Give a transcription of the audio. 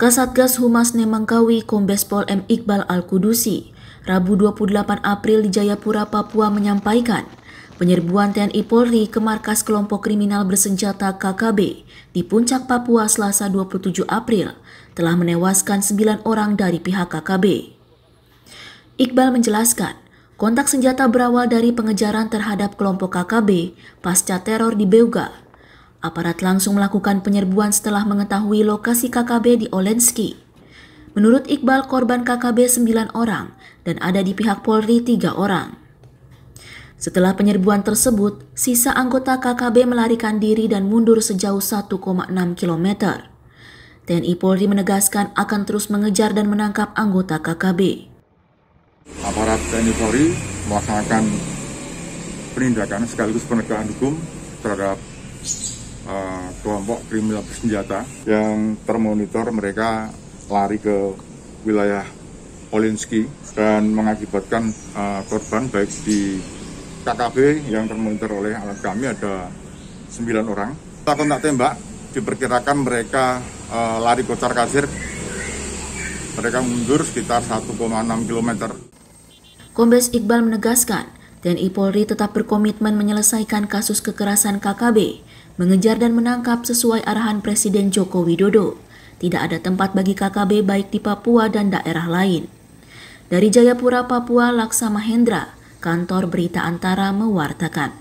Kasatgas Humas Nemangkawi Kombes Pol M. Iqbal Al-Kudusi, Rabu 28 April di Jayapura, Papua menyampaikan, penyerbuan TNI Polri ke markas kelompok kriminal bersenjata KKB di Puncak Papua Selasa 27 April telah menewaskan 9 orang dari pihak KKB. Iqbal menjelaskan, kontak senjata berawal dari pengejaran terhadap kelompok KKB pasca teror di Beuga Aparat langsung melakukan penyerbuan setelah mengetahui lokasi KKB di Olenski. Menurut Iqbal, korban KKB 9 orang dan ada di pihak Polri 3 orang. Setelah penyerbuan tersebut, sisa anggota KKB melarikan diri dan mundur sejauh 1,6 km. TNI Polri menegaskan akan terus mengejar dan menangkap anggota KKB. Aparat TNI Polri melaksanakan penindakan sekaligus penegakan hukum terhadap uh, kelompok kriminal bersenjata yang termonitor mereka lari ke wilayah Olinski dan mengakibatkan uh, korban baik di KKB yang termonitor oleh alat kami ada 9 orang. Kita kontak tembak, diperkirakan mereka uh, lari kocar kasir, mereka mundur sekitar 1,6 km. Kombes Iqbal menegaskan, TNI Polri tetap berkomitmen menyelesaikan kasus kekerasan KKB mengejar dan menangkap sesuai arahan Presiden Joko Widodo. Tidak ada tempat bagi KKB baik di Papua dan daerah lain. Dari Jayapura, Papua, Laksama Hendra, kantor berita antara mewartakan.